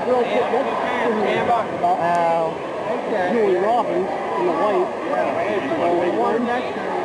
the girl put next to me Julie Robbins in the white. Yeah, so next to her.